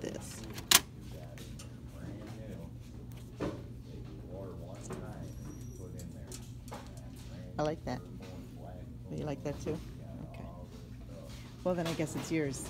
this. I like that. You like that too? Okay. Well, then I guess it's yours.